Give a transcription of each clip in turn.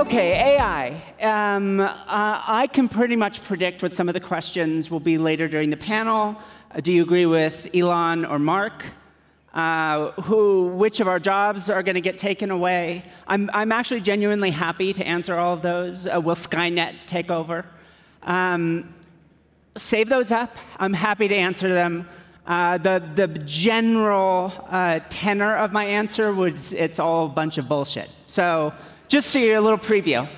Okay, AI. Um, uh, I can pretty much predict what some of the questions will be later during the panel. Uh, do you agree with Elon or Mark? Uh, who, which of our jobs are going to get taken away? I'm, I'm actually genuinely happy to answer all of those. Uh, will Skynet take over? Um, save those up. I'm happy to answer them. Uh, the, the general uh, tenor of my answer was it's all a bunch of bullshit. So just so you're a little preview.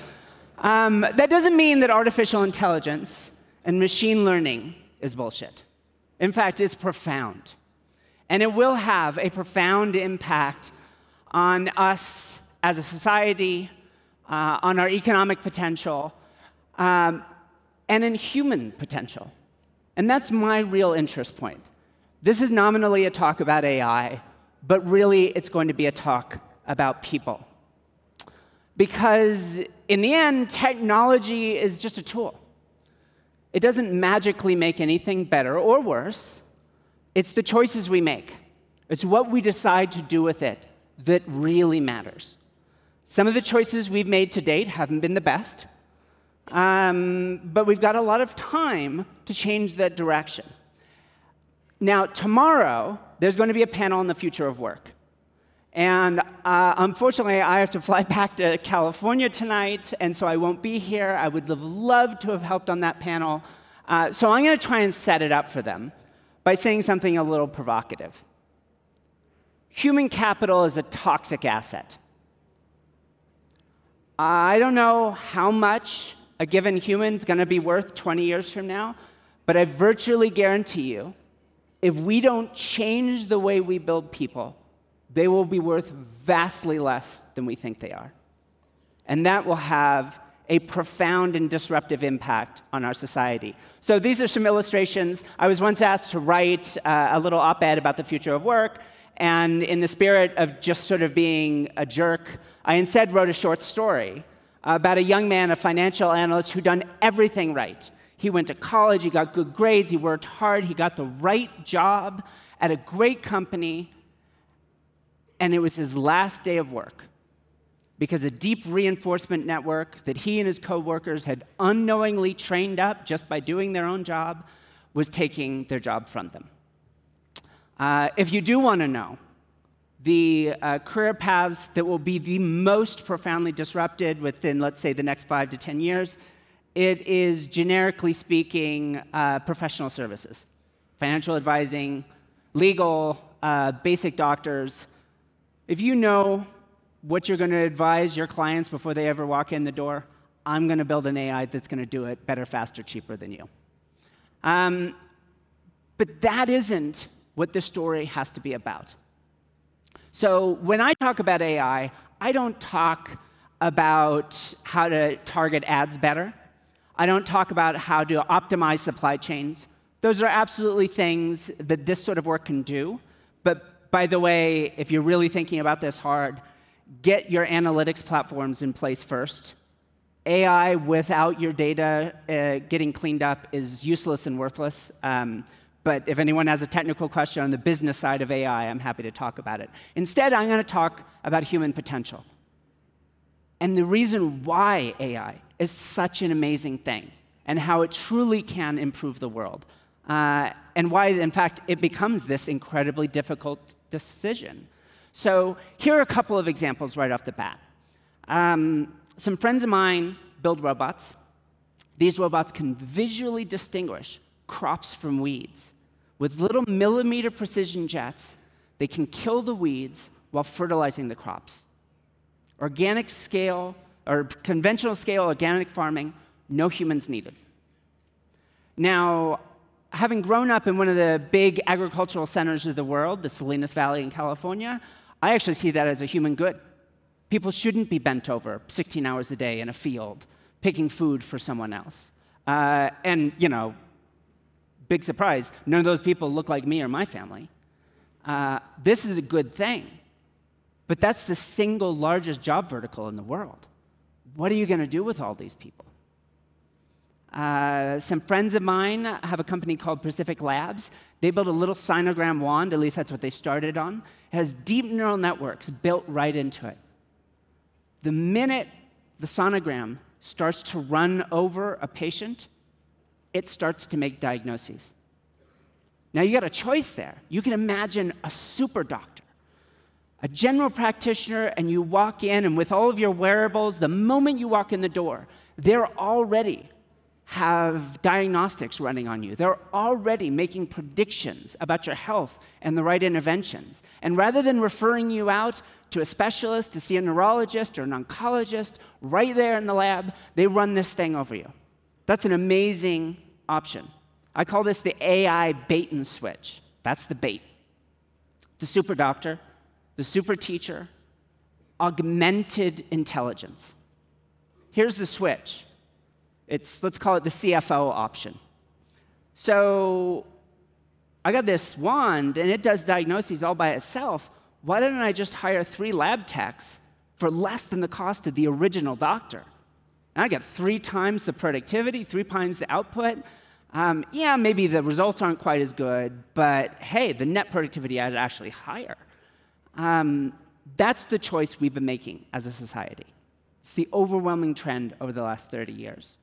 Um, that doesn't mean that artificial intelligence and machine learning is bullshit. In fact, it's profound. And it will have a profound impact on us as a society, uh, on our economic potential, um, and in human potential. And that's my real interest point. This is nominally a talk about AI, but really it's going to be a talk about people. Because in the end, technology is just a tool. It doesn't magically make anything better or worse. It's the choices we make, it's what we decide to do with it that really matters. Some of the choices we've made to date haven't been the best, um, but we've got a lot of time to change that direction. Now, tomorrow, there's going to be a panel on the future of work. And uh, unfortunately, I have to fly back to California tonight, and so I won't be here. I would have loved to have helped on that panel. Uh, so I'm going to try and set it up for them by saying something a little provocative. Human capital is a toxic asset. I don't know how much a given human is going to be worth 20 years from now, but I virtually guarantee you, if we don't change the way we build people, they will be worth vastly less than we think they are. And that will have a profound and disruptive impact on our society. So these are some illustrations. I was once asked to write uh, a little op ed about the future of work, and in the spirit of just sort of being a jerk, I instead wrote a short story about a young man, a financial analyst, who'd done everything right. He went to college, he got good grades, he worked hard, he got the right job at a great company, and it was his last day of work because a deep reinforcement network that he and his coworkers had unknowingly trained up just by doing their own job was taking their job from them. Uh, if you do want to know the uh, career paths that will be the most profoundly disrupted within, let's say, the next five to 10 years, it is generically speaking uh, professional services, financial advising, legal, uh, basic doctors, if you know what you're going to advise your clients before they ever walk in the door, I'm going to build an AI that's going to do it better, faster, cheaper than you. Um, but that isn't what the story has to be about. So when I talk about AI, I don't talk about how to target ads better. I don't talk about how to optimize supply chains. Those are absolutely things that this sort of work can do. But by the way, if you're really thinking about this hard, get your analytics platforms in place first. AI without your data uh, getting cleaned up is useless and worthless. Um, but if anyone has a technical question on the business side of AI, I'm happy to talk about it. Instead, I'm going to talk about human potential and the reason why AI is such an amazing thing and how it truly can improve the world. Uh, and why, in fact, it becomes this incredibly difficult decision. So here are a couple of examples right off the bat. Um, some friends of mine build robots. These robots can visually distinguish crops from weeds. With little millimeter precision jets, they can kill the weeds while fertilizing the crops. Organic scale, or conventional scale organic farming, no humans needed. Now, having grown up in one of the big agricultural centers of the world, the Salinas Valley in California, I actually see that as a human good. People shouldn't be bent over 16 hours a day in a field picking food for someone else. Uh, and, you know, big surprise, none of those people look like me or my family. Uh, this is a good thing. But that's the single largest job vertical in the world. What are you going to do with all these people? Uh, some friends of mine have a company called Pacific Labs. They built a little sonogram wand, at least that's what they started on. It has deep neural networks built right into it. The minute the sonogram starts to run over a patient, it starts to make diagnoses. Now you got a choice there. You can imagine a super doctor, a general practitioner, and you walk in, and with all of your wearables, the moment you walk in the door, they're already have diagnostics running on you. They're already making predictions about your health and the right interventions. And rather than referring you out to a specialist to see a neurologist or an oncologist right there in the lab, they run this thing over you. That's an amazing option. I call this the AI bait and switch. That's the bait. The super doctor, the super teacher, augmented intelligence. Here's the switch it's, let's call it the CFO option. So I got this wand and it does diagnoses all by itself. Why didn't I just hire three lab techs for less than the cost of the original doctor? And I get three times the productivity, three times the output. Um, yeah, maybe the results aren't quite as good, but hey, the net productivity is actually higher. Um, that's the choice we've been making as a society. It's the overwhelming trend over the last 30 years.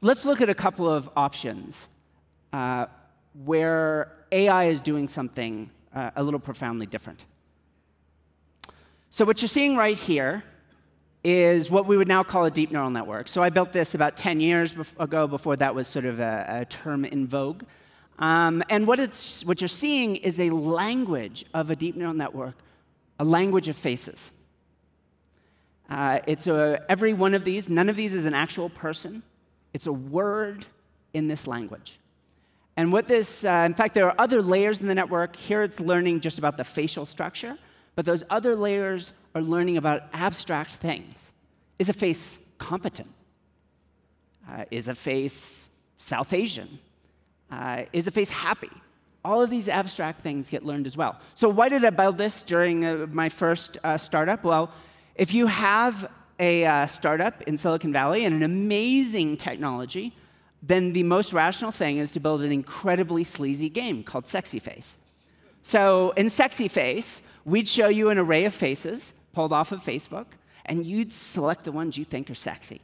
Let's look at a couple of options uh, where AI is doing something uh, a little profoundly different. So, what you're seeing right here is what we would now call a deep neural network. So, I built this about 10 years ago, before that was sort of a, a term in vogue. Um, and what, it's, what you're seeing is a language of a deep neural network, a language of faces. Uh, it's a, every one of these, none of these is an actual person. It's a word in this language. And what this, uh, in fact, there are other layers in the network. Here it's learning just about the facial structure, but those other layers are learning about abstract things. Is a face competent? Uh, is a face South Asian? Uh, is a face happy? All of these abstract things get learned as well. So, why did I build this during uh, my first uh, startup? Well, if you have a uh, startup in Silicon Valley and an amazing technology, then the most rational thing is to build an incredibly sleazy game called Sexy Face. So in Sexy Face, we'd show you an array of faces pulled off of Facebook, and you'd select the ones you think are sexy.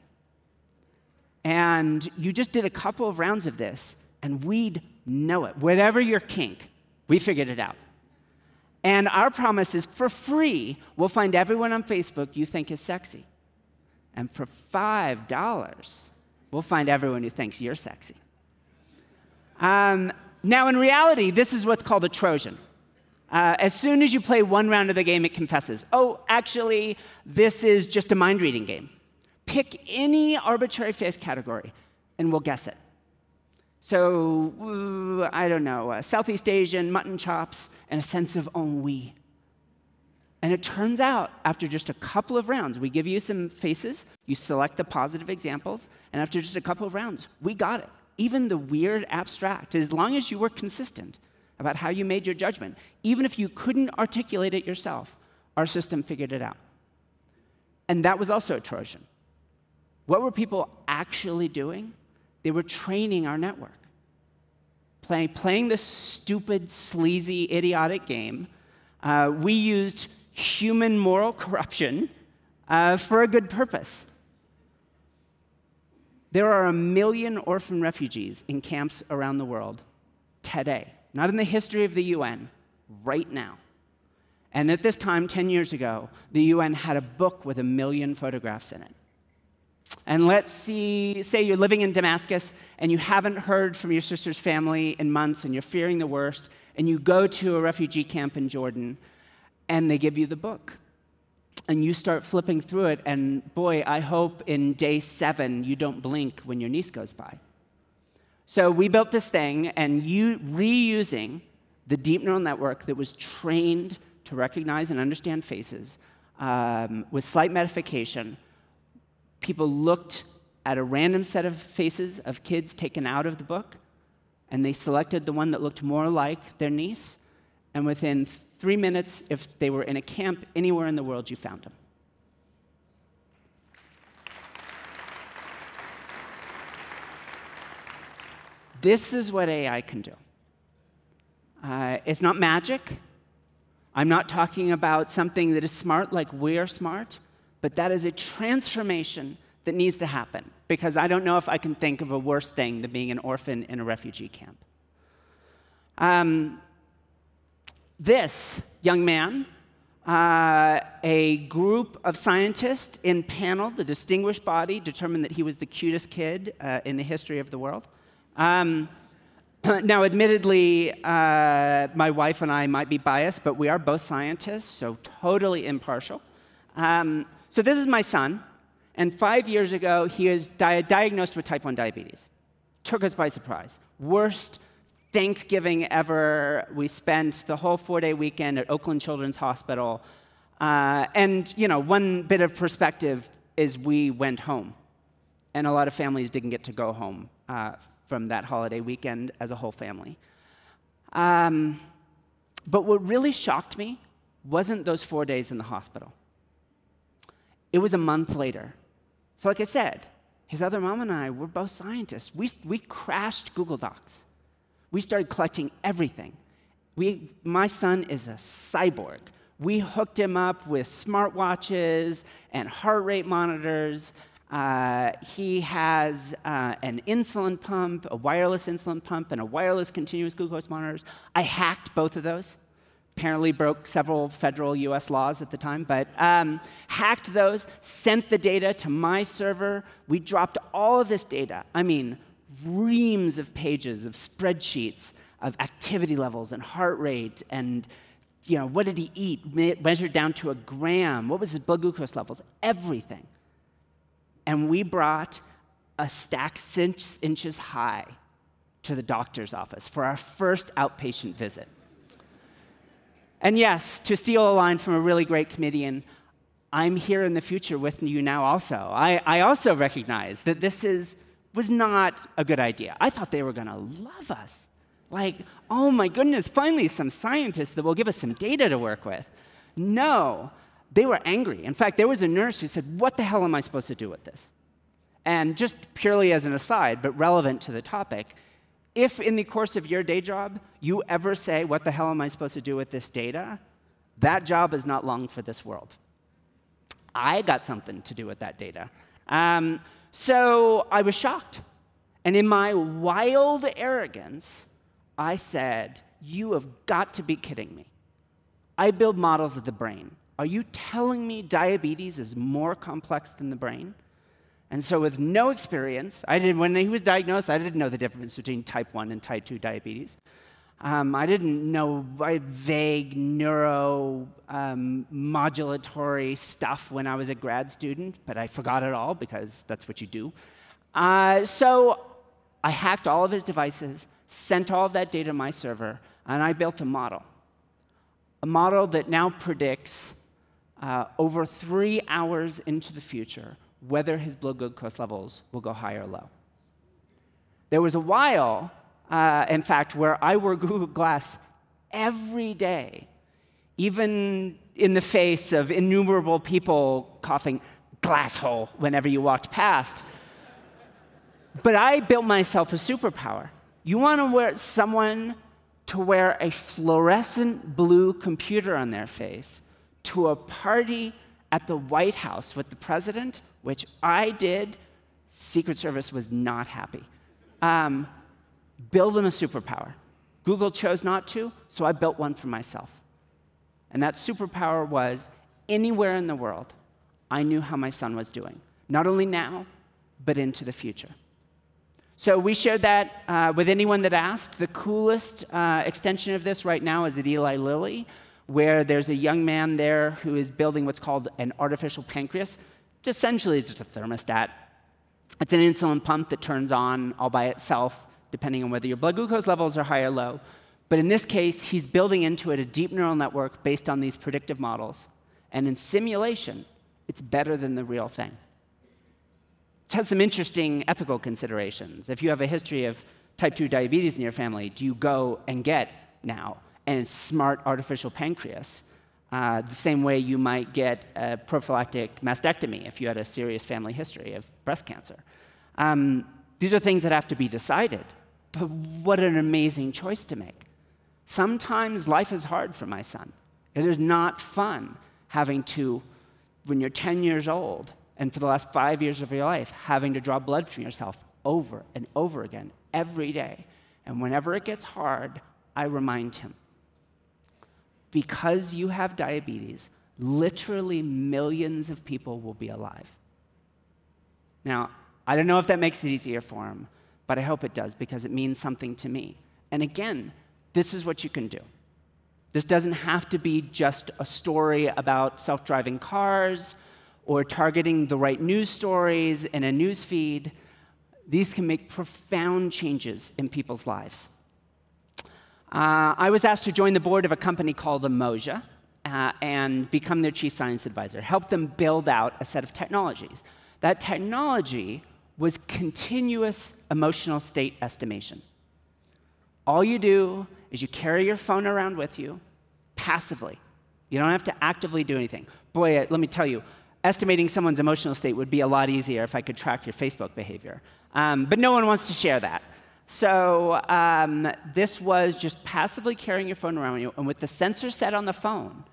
And you just did a couple of rounds of this, and we'd know it. Whatever your kink, we figured it out. And our promise is for free, we'll find everyone on Facebook you think is sexy. And for $5, we'll find everyone who thinks you're sexy. Um, now, in reality, this is what's called a Trojan. Uh, as soon as you play one round of the game, it confesses, oh, actually, this is just a mind reading game. Pick any arbitrary face category, and we'll guess it. So, I don't know, uh, Southeast Asian, mutton chops, and a sense of ennui. And it turns out, after just a couple of rounds, we give you some faces, you select the positive examples, and after just a couple of rounds, we got it. Even the weird abstract, as long as you were consistent about how you made your judgment, even if you couldn't articulate it yourself, our system figured it out. And that was also a Trojan. What were people actually doing? They were training our network, playing, playing this stupid, sleazy, idiotic game. Uh, we used human moral corruption uh, for a good purpose. There are a million orphan refugees in camps around the world today, not in the history of the UN, right now. And at this time, 10 years ago, the UN had a book with a million photographs in it. And let's see, say you're living in Damascus and you haven't heard from your sister's family in months and you're fearing the worst, and you go to a refugee camp in Jordan and they give you the book. And you start flipping through it, and boy, I hope in day seven you don't blink when your niece goes by. So we built this thing, and you reusing the deep neural network that was trained to recognize and understand faces um, with slight modification, people looked at a random set of faces of kids taken out of the book, and they selected the one that looked more like their niece. And within three minutes, if they were in a camp anywhere in the world, you found them. This is what AI can do. Uh, it's not magic. I'm not talking about something that is smart like we're smart, but that is a transformation that needs to happen because I don't know if I can think of a worse thing than being an orphan in a refugee camp. Um, this young man, uh, a group of scientists in panel, the distinguished body, determined that he was the cutest kid uh, in the history of the world. Um, now, admittedly, uh, my wife and I might be biased, but we are both scientists, so totally impartial. Um, so, this is my son, and five years ago, he was di diagnosed with type 1 diabetes. Took us by surprise. Worst Thanksgiving ever. We spent the whole four day weekend at Oakland Children's Hospital. Uh, and, you know, one bit of perspective is we went home. And a lot of families didn't get to go home uh, from that holiday weekend as a whole family. Um, but what really shocked me wasn't those four days in the hospital. It was a month later. So, like I said, his other mom and I were both scientists. We, we crashed Google Docs we started collecting everything. We, my son is a cyborg. We hooked him up with smartwatches and heart rate monitors. Uh, he has uh, an insulin pump, a wireless insulin pump, and a wireless continuous glucose monitors. I hacked both of those. Apparently broke several federal US laws at the time, but um, hacked those, sent the data to my server. We dropped all of this data. I mean, reams of pages of spreadsheets of activity levels and heart rate and you know what did he eat? Measured down to a gram. What was his blood glucose levels? Everything. And we brought a stack six inches high to the doctor's office for our first outpatient visit. And yes to steal a line from a really great comedian i'm here in the future with you now also. I, I also recognize that this is was not a good idea. I thought they were going to love us. Like, oh my goodness, finally some scientists that will give us some data to work with. No, they were angry. In fact, there was a nurse who said, What the hell am I supposed to do with this? And just purely as an aside, but relevant to the topic, if in the course of your day job you ever say, What the hell am I supposed to do with this data? that job is not long for this world. I got something to do with that data. Um, so I was shocked. And in my wild arrogance, I said, You have got to be kidding me. I build models of the brain. Are you telling me diabetes is more complex than the brain? And so, with no experience, I did, when he was diagnosed, I didn't know the difference between type 1 and type 2 diabetes. Um, I didn't know vague neuro um, modulatory stuff when I was a grad student, but I forgot it all because that's what you do. Uh, so I hacked all of his devices, sent all of that data to my server, and I built a model. A model that now predicts uh, over three hours into the future whether his blood glucose levels will go high or low. There was a while uh, in fact, where I wore Google Glass every day, even in the face of innumerable people coughing glasshole whenever you walked past. But I built myself a superpower. You want to wear someone to wear a fluorescent blue computer on their face to a party at the White House with the president, which I did. Secret Service was not happy. Um, build them a superpower. Google chose not to, so I built one for myself. And that superpower was anywhere in the world, I knew how my son was doing, not only now, but into the future. So we shared that uh, with anyone that asked. The coolest uh, extension of this right now is at Eli Lilly, where there's a young man there who is building what's called an artificial pancreas. Essentially, it's just a thermostat. It's an insulin pump that turns on all by itself depending on whether your blood glucose levels are high or low. But in this case, he's building into it a deep neural network based on these predictive models. And in simulation, it's better than the real thing. It has some interesting ethical considerations. If you have a history of type 2 diabetes in your family, do you go and get now a smart artificial pancreas? Uh, the same way you might get a prophylactic mastectomy if you had a serious family history of breast cancer. Um, these are things that have to be decided. But what an amazing choice to make. Sometimes life is hard for my son. It is not fun having to when you're 10 years old and for the last five years of your life having to draw blood from yourself over and over again every day. And whenever it gets hard, I remind him because you have diabetes, literally millions of people will be alive. Now, I don't know if that makes it easier for him, but I hope it does because it means something to me. And again, this is what you can do. This doesn't have to be just a story about self driving cars or targeting the right news stories in a news feed. These can make profound changes in people's lives. Uh, I was asked to join the board of a company called Emoja uh, and become their chief science advisor, help them build out a set of technologies. That technology was continuous emotional state estimation. All you do is you carry your phone around with you passively. You don't have to actively do anything. Boy, let me tell you, estimating someone's emotional state would be a lot easier if I could track your Facebook behavior. Um, but no one wants to share that. So um, this was just passively carrying your phone around with you, and with the sensor set on the phone,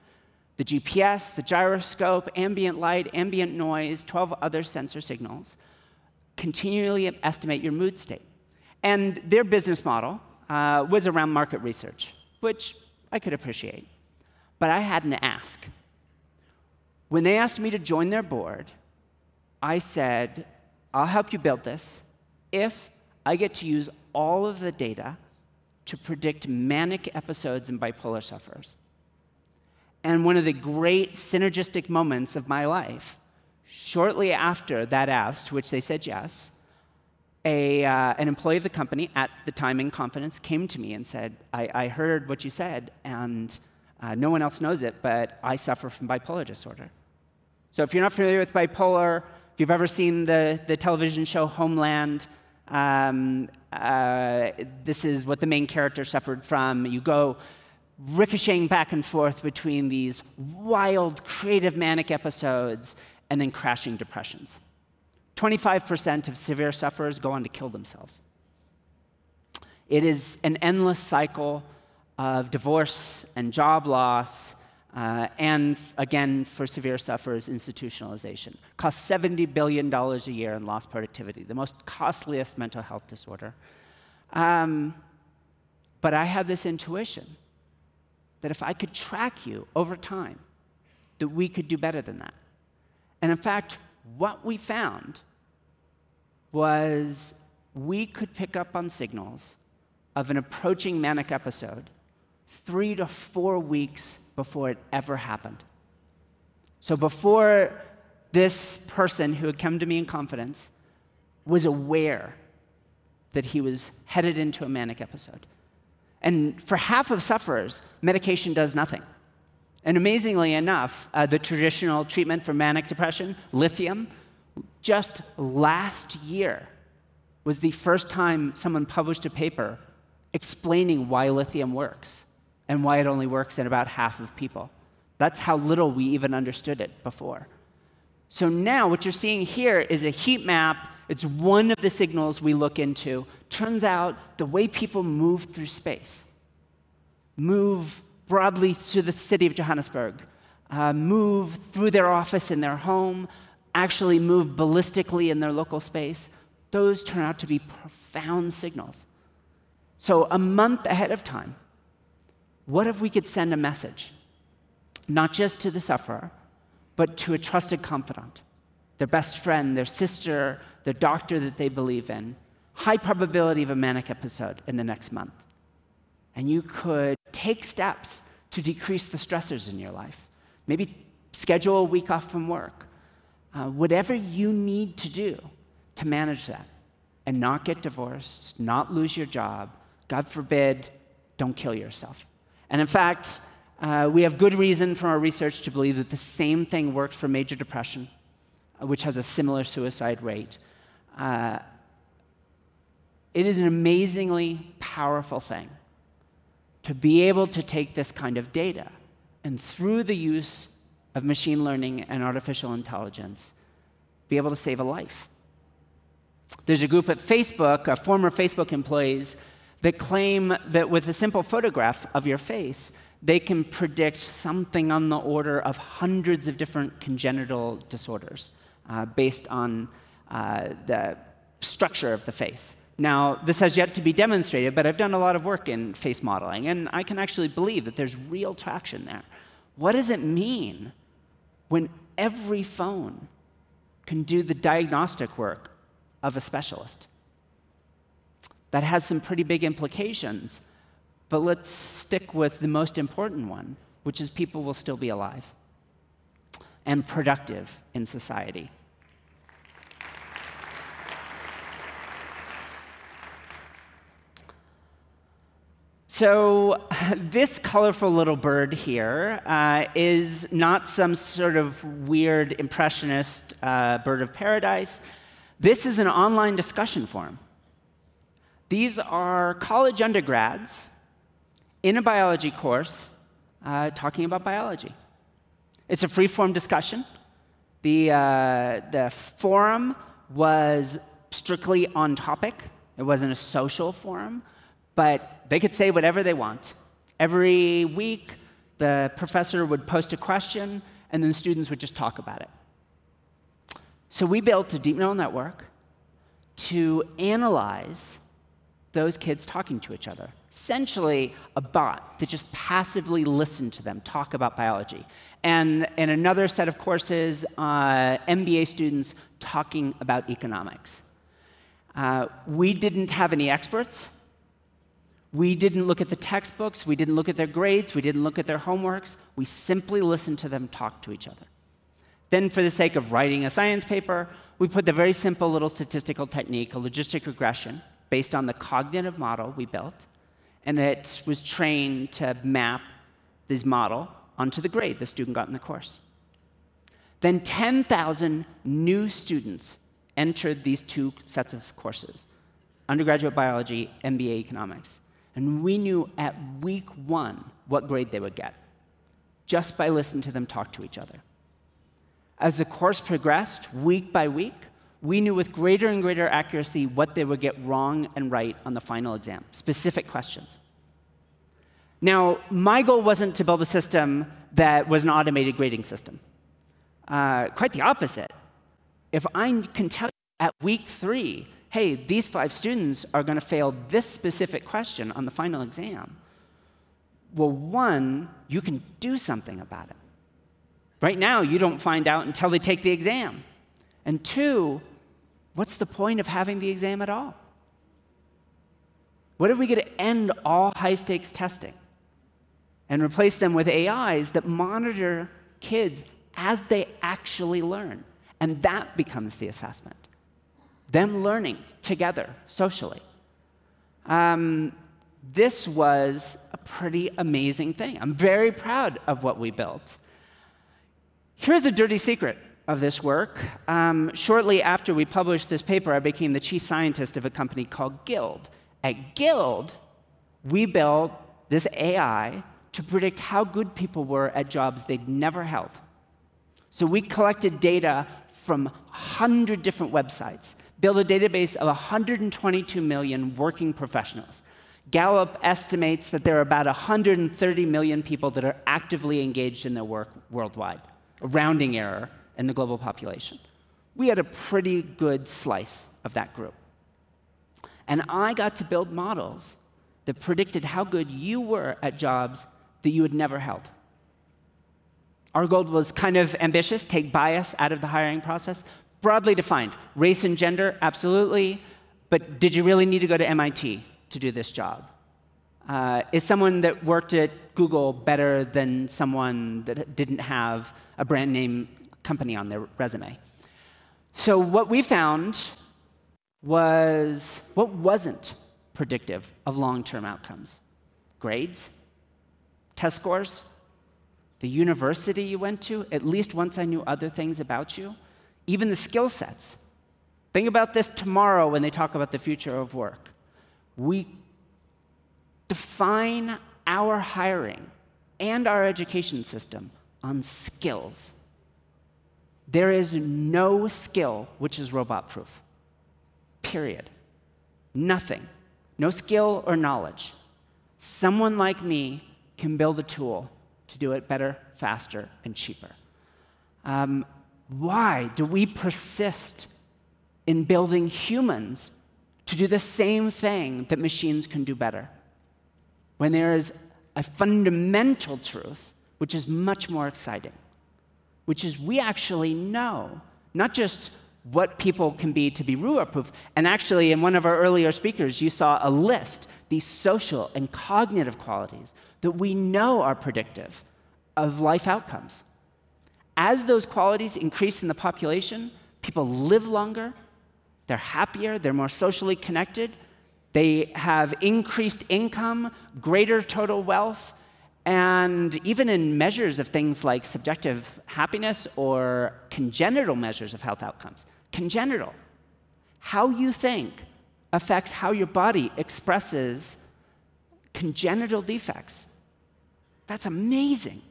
the GPS, the gyroscope, ambient light, ambient noise, 12 other sensor signals, continually estimate your mood state. And their business model uh, was around market research, which I could appreciate. But I had an ask. When they asked me to join their board, I said, I'll help you build this if I get to use all of the data to predict manic episodes in bipolar sufferers. And one of the great synergistic moments of my life, shortly after that ask, which they said yes, a, uh, an employee of the company at the time in confidence came to me and said, I, I heard what you said, and uh, no one else knows it, but I suffer from bipolar disorder. So if you're not familiar with bipolar, if you've ever seen the, the television show Homeland, um, uh, this is what the main character suffered from. You go ricocheting back and forth between these wild, creative, manic episodes and then crashing depressions. 25% of severe sufferers go on to kill themselves. It is an endless cycle of divorce and job loss uh, and again, for severe sufferers, institutionalization. Costs $70 billion a year in lost productivity, the most costliest mental health disorder. Um, but I have this intuition that if I could track you over time, that we could do better than that. And in fact, what we found was we could pick up on signals of an approaching manic episode three to four weeks before it ever happened. So before this person who had come to me in confidence was aware that he was headed into a manic episode. And for half of sufferers, medication does nothing. And amazingly enough, uh, the traditional treatment for manic depression, lithium, just last year was the first time someone published a paper explaining why lithium works and why it only works in about half of people. That's how little we even understood it before. So now what you're seeing here is a heat map. It's one of the signals we look into. Turns out the way people move through space, move broadly to the city of Johannesburg, uh, move through their office in their home, actually move ballistically in their local space, those turn out to be profound signals. So a month ahead of time, what if we could send a message, not just to the sufferer, but to a trusted confidant, their best friend, their sister, their doctor that they believe in? High probability of a manic episode in the next month. And you could take steps to decrease the stressors in your life. Maybe schedule a week off from work. Uh, whatever you need to do to manage that and not get divorced, not lose your job, God forbid, don't kill yourself. And in fact, uh, we have good reason from our research to believe that the same thing works for major depression, uh, which has a similar suicide rate. Uh, it is an amazingly powerful thing to be able to take this kind of data and through the use of machine learning and artificial intelligence, be able to save a life. There's a group at Facebook, uh, former Facebook employees, that claim that with a simple photograph of your face, they can predict something on the order of hundreds of different congenital disorders uh, based on uh, the structure of the face. Now, this has yet to be demonstrated, but I've done a lot of work in face modeling, and I can actually believe that there's real traction there. What does it mean when every phone can do the diagnostic work of a specialist? That has some pretty big implications, but let's stick with the most important one, which is people will still be alive and productive in society. So, this colorful little bird here uh, is not some sort of weird impressionist uh, bird of paradise. This is an online discussion forum. These are college undergrads in a biology course uh, talking about biology. It's a free form discussion. The, uh, the forum was strictly on topic, it wasn't a social forum, but they could say whatever they want. Every week, the professor would post a question, and then students would just talk about it. So we built a deep neural network to analyze those kids talking to each other. Essentially, a bot that just passively listened to them talk about biology. And in another set of courses, uh, MBA students talking about economics. Uh, we didn't have any experts. We didn't look at the textbooks, we didn't look at their grades, we didn't look at their homeworks. We simply listened to them talk to each other. Then, for the sake of writing a science paper, we put the very simple little statistical technique, a logistic regression, based on the cognitive model we built, and it was trained to map this model onto the grade the student got in the course. Then 10,000 new students entered these two sets of courses undergraduate biology, MBA economics. And we knew at week one what grade they would get, just by listening to them talk to each other. As the course progressed, week by week, we knew with greater and greater accuracy what they would get wrong and right on the final exam, specific questions. Now, my goal wasn't to build a system that was an automated grading system. Uh, quite the opposite. If I can tell you at week three hey, these five students are going to fail this specific question on the final exam. Well, one, you can do something about it. Right now, you don't find out until they take the exam. And two, what's the point of having the exam at all? What if we could end all high stakes testing and replace them with AIs that monitor kids as they actually learn? And that becomes the assessment them learning together socially. Um, this was a pretty amazing thing. I'm very proud of what we built. Here's a dirty secret of this work. Um, shortly after we published this paper, I became the chief scientist of a company called Gild. At Gild, we built this AI to predict how good people were at jobs they'd never held. So we collected data from 100 different websites build a database of 122 million working professionals. Gallup estimates that there are about 130 million people that are actively engaged in their work worldwide, a rounding error in the global population. We had a pretty good slice of that group. And I got to build models that predicted how good you were at jobs that you had never held. Our goal was kind of ambitious, take bias out of the hiring process, broadly defined. Race and gender, absolutely. But did you really need to go to MIT to do this job? Uh, is someone that worked at Google better than someone that didn't have a brand name company on their resume? So, what we found was what wasn't predictive of long term outcomes grades, test scores, the university you went to, at least once I knew other things about you even the skill sets. Think about this tomorrow when they talk about the future of work. We define our hiring and our education system on skills. There is no skill which is robot proof. Period. Nothing. No skill or knowledge. Someone like me can build a tool to do it better, faster, and cheaper. Um, why do we persist in building humans to do the same thing that machines can do better? When there is a fundamental truth, which is much more exciting, which is we actually know not just what people can be to be Rua proof. And actually, in one of our earlier speakers, you saw a list, these social and cognitive qualities that we know are predictive of life outcomes. As those qualities increase in the population, people live longer, they're happier, they're more socially connected, they have increased income, greater total wealth, and even in measures of things like subjective happiness or congenital measures of health outcomes, congenital, how you think affects how your body expresses congenital defects. That's amazing.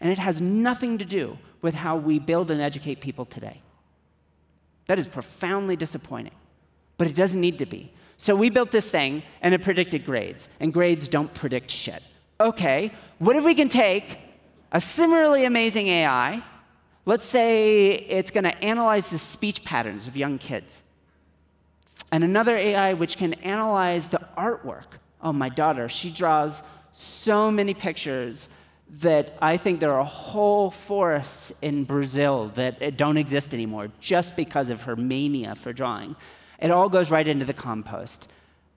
And it has nothing to do with how we build and educate people today. That is profoundly disappointing, but it doesn't need to be. So we built this thing and it predicted grades, and grades don't predict shit okay, what if we can take a similarly amazing AI, let's say it's going to analyze the speech patterns of young kids, and another AI which can analyze the artwork. Oh, my daughter, she draws so many pictures that I think there are whole forests in Brazil that don't exist anymore just because of her mania for drawing. It all goes right into the compost.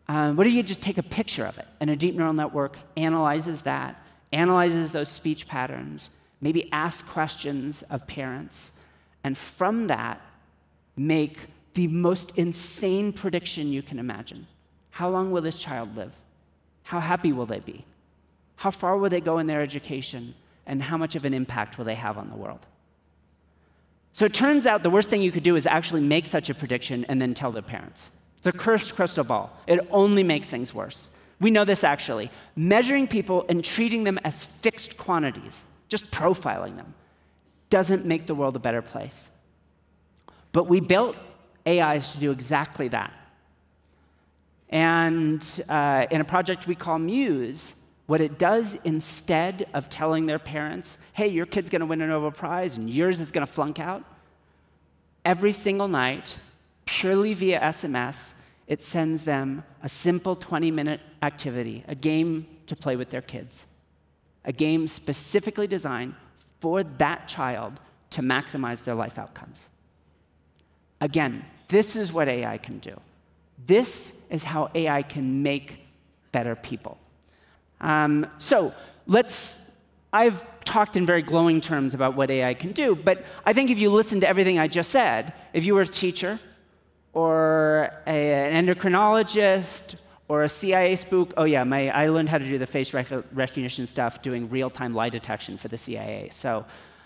Um, what if you just take a picture of it? And a deep neural network analyzes that, analyzes those speech patterns, maybe asks questions of parents, and from that, make the most insane prediction you can imagine. How long will this child live? How happy will they be? How far will they go in their education? And how much of an impact will they have on the world? So it turns out the worst thing you could do is actually make such a prediction and then tell their parents. It's a cursed crystal ball. It only makes things worse. We know this actually. Measuring people and treating them as fixed quantities, just profiling them, doesn't make the world a better place. But we built AIs to do exactly that. And uh, in a project we call Muse, what it does instead of telling their parents, hey, your kid's gonna win a Nobel Prize and yours is gonna flunk out, every single night, purely via SMS, it sends them a simple 20 minute activity, a game to play with their kids, a game specifically designed for that child to maximize their life outcomes. Again, this is what AI can do. This is how AI can make better people. Um, so let's, I've talked in very glowing terms about what AI can do, but I think if you listen to everything I just said, if you were a teacher, or a, an endocrinologist or a CIA spook. Oh, yeah, my, I learned how to do the face rec recognition stuff doing real time lie detection for the CIA. So,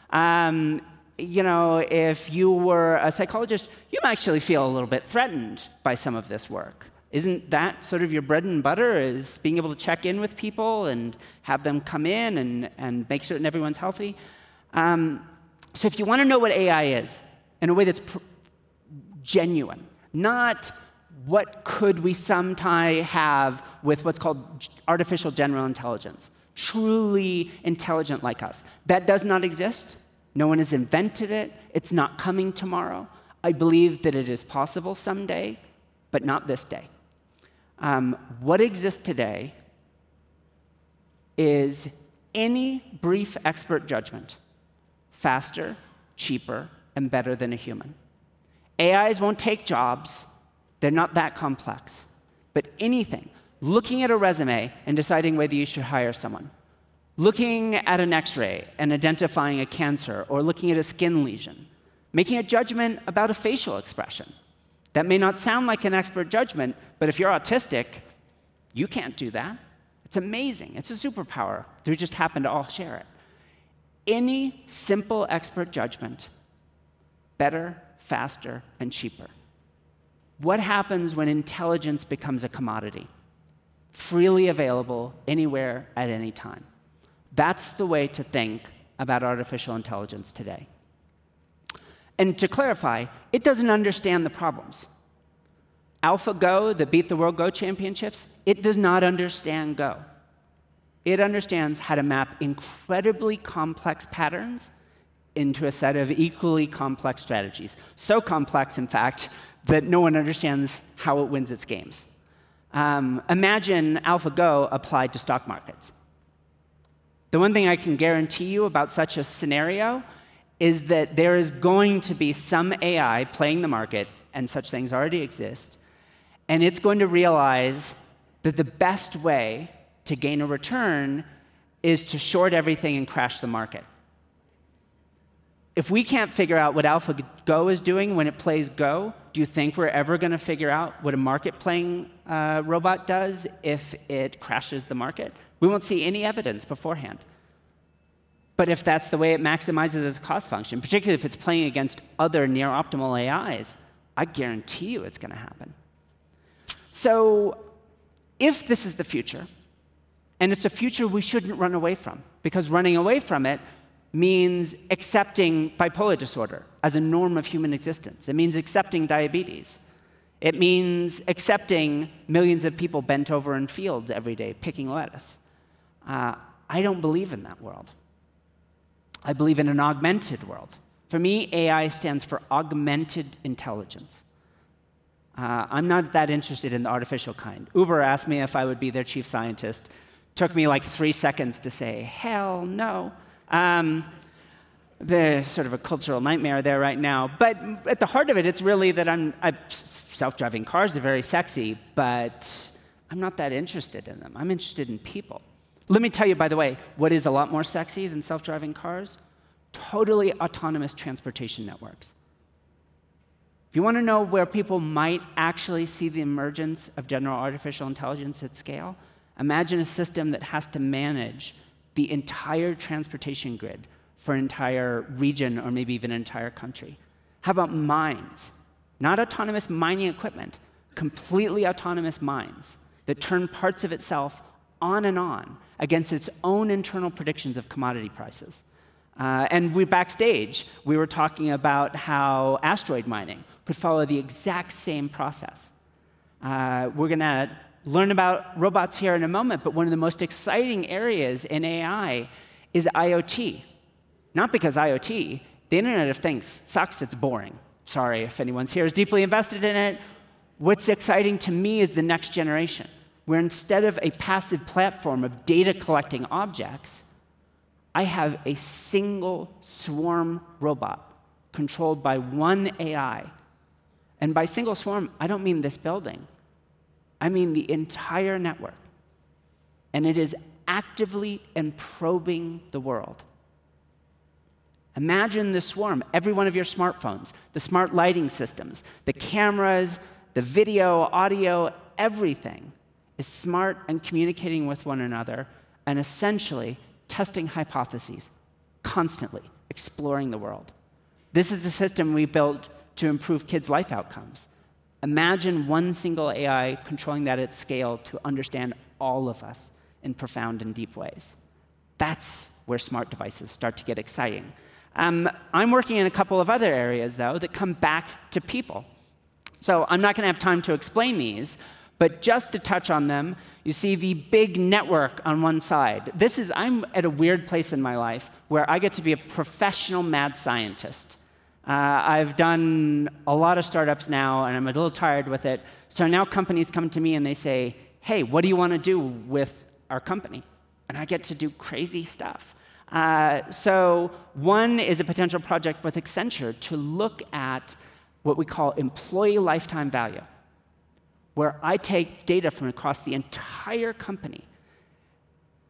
um, you know, if you were a psychologist, you might actually feel a little bit threatened by some of this work. Isn't that sort of your bread and butter, is being able to check in with people and have them come in and, and make certain everyone's healthy? Um, so if you want to know what AI is in a way that's genuine, not what could we sometime have with what's called artificial general intelligence, truly intelligent like us. That does not exist. No one has invented it. It's not coming tomorrow. I believe that it is possible someday, but not this day. Um, what exists today is any brief expert judgment faster, cheaper, and better than a human. AIs won't take jobs, they're not that complex. But anything, looking at a resume and deciding whether you should hire someone, looking at an x ray and identifying a cancer, or looking at a skin lesion, making a judgment about a facial expression. That may not sound like an expert judgment, but if you're autistic, you can't do that. It's amazing. It's a superpower. We just happen to all share it. Any simple expert judgment, better faster, and cheaper. What happens when intelligence becomes a commodity? Freely available anywhere at any time. That's the way to think about artificial intelligence today. And to clarify, it doesn't understand the problems. AlphaGo, that beat the World Go Championships, it does not understand Go. It understands how to map incredibly complex patterns into a set of equally complex strategies. So complex, in fact, that no one understands how it wins its games. Um, imagine AlphaGo applied to stock markets. The one thing I can guarantee you about such a scenario is that there is going to be some AI playing the market, and such things already exist, and it's going to realize that the best way to gain a return is to short everything and crash the market. If we can't figure out what AlphaGo is doing when it plays Go, do you think we're ever going to figure out what a market playing uh, robot does if it crashes the market? We won't see any evidence beforehand. But if that's the way it maximizes its cost function, particularly if it's playing against other near optimal AIs, I guarantee you it's going to happen. So, if this is the future, and it's a future we shouldn't run away from, because running away from it means accepting bipolar disorder as a norm of human existence. It means accepting diabetes. It means accepting millions of people bent over in fields every day picking lettuce. Uh, I don't believe in that world. I believe in an augmented world. For me, AI stands for augmented intelligence. Uh, I'm not that interested in the artificial kind. Uber asked me if I would be their chief scientist. Took me like three seconds to say, hell no. Um, there's sort of a cultural nightmare there right now. But at the heart of it, it's really that I'm, I'm self-driving cars are very sexy, but I'm not that interested in them. I'm interested in people. Let me tell you, by the way, what is a lot more sexy than self-driving cars? Totally autonomous transportation networks. If you want to know where people might actually see the emergence of general artificial intelligence at scale, imagine a system that has to manage the entire transportation grid for an entire region or maybe even an entire country. How about mines? Not autonomous mining equipment, completely autonomous mines that turn parts of itself on and on against its own internal predictions of commodity prices. Uh, and we backstage, we were talking about how asteroid mining could follow the exact same process. Uh, we're going to learn about robots here in a moment, but one of the most exciting areas in AI is IoT. Not because IoT, the Internet of Things sucks, it's boring. Sorry if anyone's here is deeply invested in it. What's exciting to me is the next generation, where instead of a passive platform of data collecting objects, I have a single swarm robot controlled by one AI. And by single swarm, I don't mean this building. I mean the entire network. And it is actively and probing the world. Imagine the swarm, every one of your smartphones, the smart lighting systems, the cameras, the video, audio, everything is smart and communicating with one another and essentially testing hypotheses, constantly exploring the world. This is the system we built to improve kids' life outcomes. Imagine one single AI controlling that at scale to understand all of us in profound and deep ways. That's where smart devices start to get exciting. Um, I'm working in a couple of other areas, though, that come back to people. So I'm not going to have time to explain these, but just to touch on them, you see the big network on one side. This is, I'm at a weird place in my life where I get to be a professional mad scientist. Uh, I've done a lot of startups now, and I'm a little tired with it. So now companies come to me and they say, hey, what do you want to do with our company? And I get to do crazy stuff. Uh, so one is a potential project with Accenture to look at what we call employee lifetime value, where I take data from across the entire company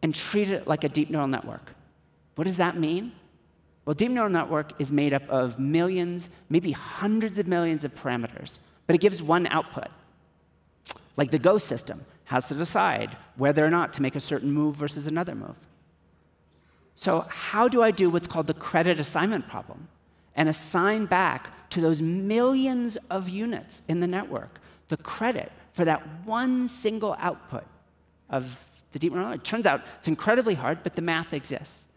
and treat it like a deep neural network. What does that mean? Well, deep neural network is made up of millions, maybe hundreds of millions of parameters, but it gives one output. Like the Go system has to decide whether or not to make a certain move versus another move. So, how do I do what's called the credit assignment problem and assign back to those millions of units in the network the credit for that one single output of the deep neural. It turns out it's incredibly hard, but the math exists.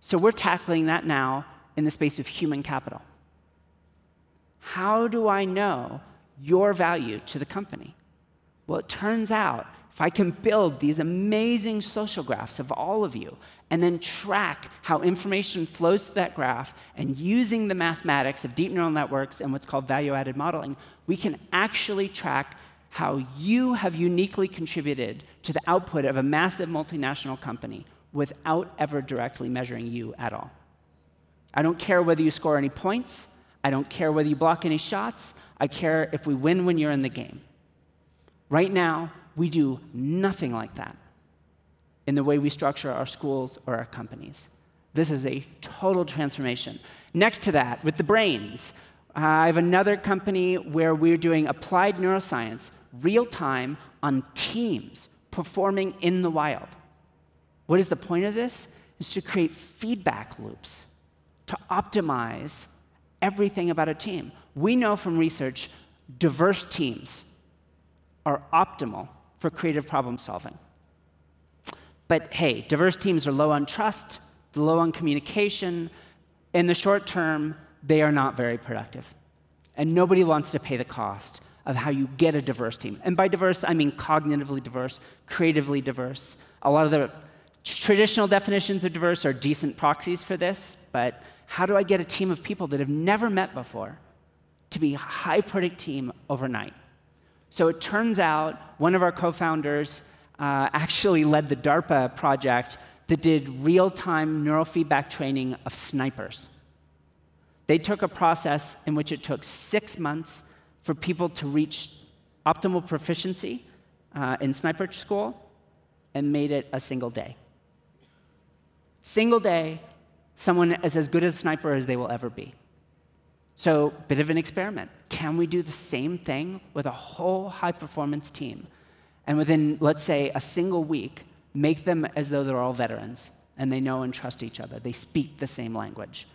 So we're tackling that now in the space of human capital. How do I know your value to the company? Well, it turns out if I can build these amazing social graphs of all of you and then track how information flows to that graph and using the mathematics of deep neural networks and what's called value added modeling, we can actually track how you have uniquely contributed to the output of a massive multinational company without ever directly measuring you at all. I don't care whether you score any points. I don't care whether you block any shots. I care if we win when you're in the game. Right now, we do nothing like that in the way we structure our schools or our companies. This is a total transformation. Next to that, with the brains, I have another company where we're doing applied neuroscience real time on teams performing in the wild. What is the point of this? Is to create feedback loops to optimize everything about a team. We know from research diverse teams are optimal for creative problem solving. But hey, diverse teams are low on trust, low on communication. In the short term, they are not very productive. And nobody wants to pay the cost of how you get a diverse team. And by diverse, I mean cognitively diverse, creatively diverse. A lot of the traditional definitions of diverse are decent proxies for this, but how do I get a team of people that have never met before to be a high product team overnight? So it turns out one of our co founders uh, actually led the DARPA project that did real time neurofeedback training of snipers. They took a process in which it took six months for people to reach optimal proficiency uh, in sniper school and made it a single day. Single day, someone is as good a sniper as they will ever be. So, bit of an experiment. Can we do the same thing with a whole high performance team? And within, let's say, a single week, make them as though they're all veterans and they know and trust each other. They speak the same language,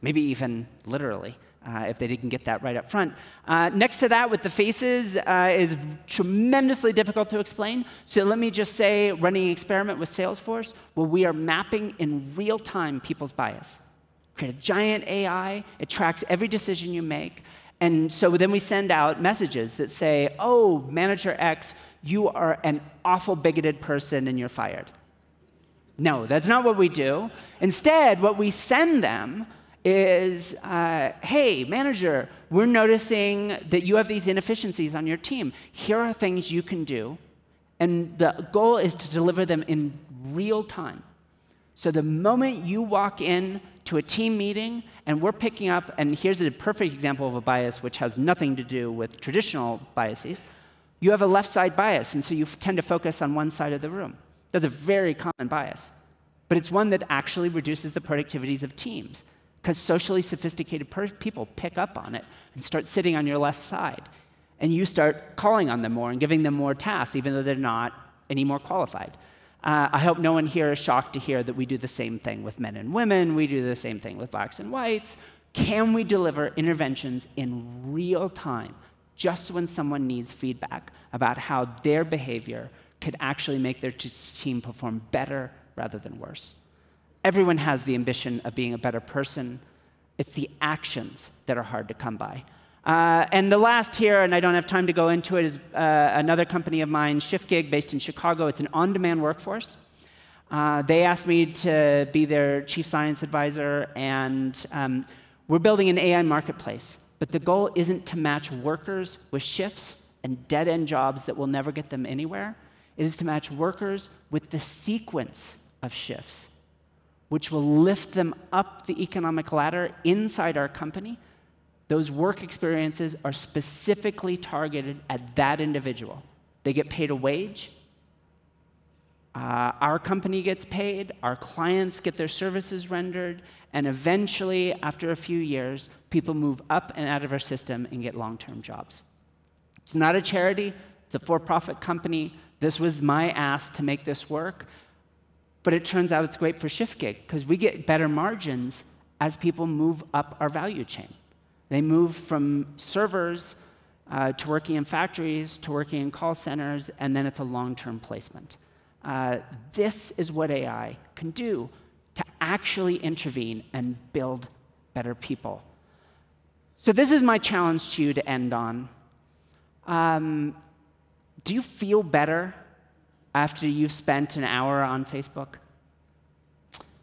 maybe even literally. Uh, if they didn't get that right up front. Uh, next to that, with the faces, uh, is tremendously difficult to explain. So let me just say, running an experiment with Salesforce, where we are mapping in real time people's bias create a giant AI. It tracks every decision you make. And so then we send out messages that say, oh, manager X, you are an awful bigoted person and you're fired. No, that's not what we do. Instead, what we send them is uh, hey, manager, we're noticing that you have these inefficiencies on your team. Here are things you can do. And the goal is to deliver them in real time. So the moment you walk in to a team meeting and we're picking up, and here's a perfect example of a bias which has nothing to do with traditional biases. You have a left side bias, and so you tend to focus on one side of the room. That's a very common bias, but it's one that actually reduces the productivities of teams because socially sophisticated people pick up on it and start sitting on your left side. And you start calling on them more and giving them more tasks, even though they're not any more qualified. Uh, I hope no one here is shocked to hear that we do the same thing with men and women, we do the same thing with blacks and whites. Can we deliver interventions in real time, just when someone needs feedback about how their behavior could actually make their team perform better rather than worse? Everyone has the ambition of being a better person. It's the actions that are hard to come by. Uh, and the last here, and I don't have time to go into it, is uh, another company of mine, ShiftGig, based in Chicago. It's an on demand workforce. Uh, they asked me to be their chief science advisor, and um, we're building an AI marketplace. But the goal isn't to match workers with shifts and dead end jobs that will never get them anywhere. It is to match workers with the sequence of shifts, which will lift them up the economic ladder inside our company those work experiences are specifically targeted at that individual. They get paid a wage. Uh, our company gets paid, our clients get their services rendered, and eventually, after a few years, people move up and out of our system and get long term jobs. It's not a charity, it's a for profit company. This was my ask to make this work. But it turns out it's great for ShiftGig because we get better margins as people move up our value chain. They move from servers uh, to working in factories, to working in call centers, and then it's a long term placement. Uh, this is what AI can do to actually intervene and build better people. So, this is my challenge to you to end on. Um, do you feel better after you've spent an hour on Facebook?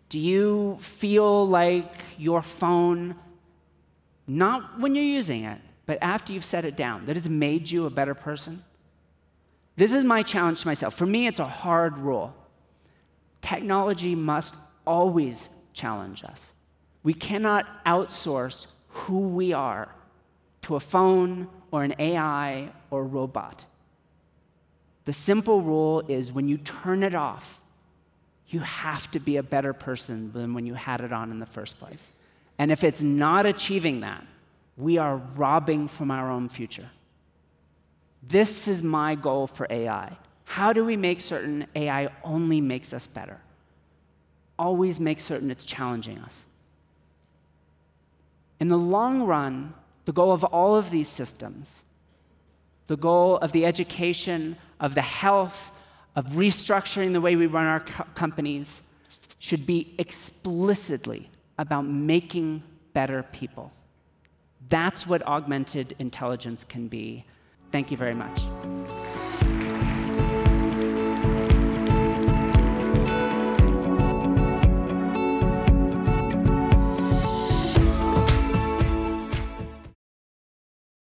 Do you feel like your phone, not when you're using it, but after you've set it down, that it's made you a better person? This is my challenge to myself. For me, it's a hard rule. Technology must always challenge us. We cannot outsource who we are to a phone or an AI or robot. The simple rule is when you turn it off, you have to be a better person than when you had it on in the first place. And if it's not achieving that, we are robbing from our own future. This is my goal for AI. How do we make certain AI only makes us better? Always make certain it's challenging us. In the long run, the goal of all of these systems, the goal of the education, of the health, of restructuring the way we run our co- companies, should be explicitly about making better people. That's what augmented intelligence can be. Thank you very much.